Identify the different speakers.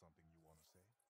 Speaker 1: something you want to say?